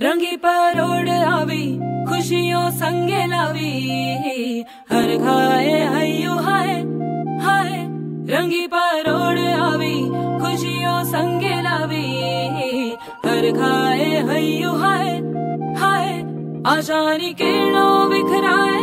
रंगी परोड़ आवी खुशियों संगे लावी। हर घाए हयो हाय हाय। रंगी परोड़ आवी खुशियों संगे लावी। हर घाए हयो, हाय। हाय आशानी किरणों बिखराए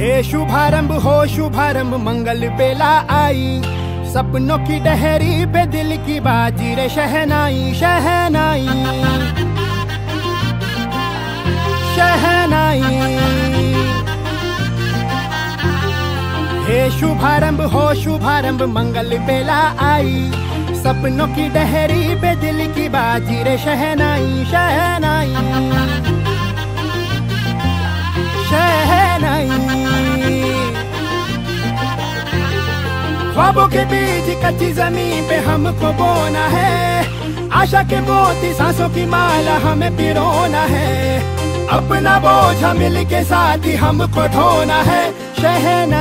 हे शुभारंभ, हो शुभारंभ, मंगल बेला आई। सपनों की डहरी पे दिल की बाजी रे, शहनाई शहनाई। शहनाई। हे शुभारंभ, हो शुभारंभ, मंगल बेला आई। सपनों की डहरी पे दिल की बाजी रे, शहनाई शहनाई। ख्वाबों के बीच कच्ची ज़मीन पे हमको बोना है आशा के मोती सांसों की माला हमें पिरोना है अपना बोझ मिल के साथ ही हमको ढोना है शहनाई